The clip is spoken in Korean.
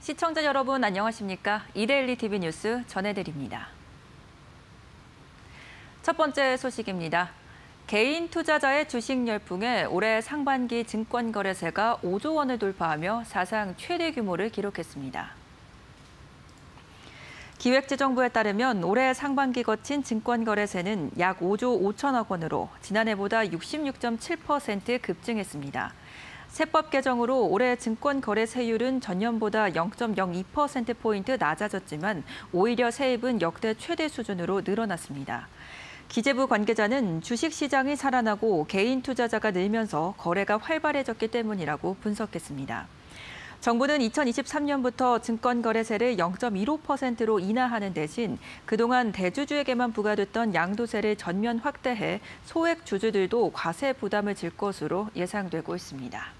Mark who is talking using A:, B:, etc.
A: 시청자 여러분 안녕하십니까? 이데일리 TV 뉴스 전해드립니다. 첫 번째 소식입니다. 개인 투자자의 주식 열풍에 올해 상반기 증권 거래세가 5조 원을 돌파하며 사상 최대 규모를 기록했습니다. 기획재정부에 따르면 올해 상반기 거친 증권 거래세는 약 5조 5천억 원으로 지난해보다 66.7% 급증했습니다. 세법 개정으로 올해 증권 거래세율은 전년보다 0.02%포인트 낮아졌지만 오히려 세입은 역대 최대 수준으로 늘어났습니다. 기재부 관계자는 주식시장이 살아나고 개인 투자자가 늘면서 거래가 활발해졌기 때문이라고 분석했습니다. 정부는 2023년부터 증권거래세를 0.15%로 인하하는 대신 그동안 대주주에게만 부과됐던 양도세를 전면 확대해 소액 주주들도 과세 부담을 질 것으로 예상되고 있습니다.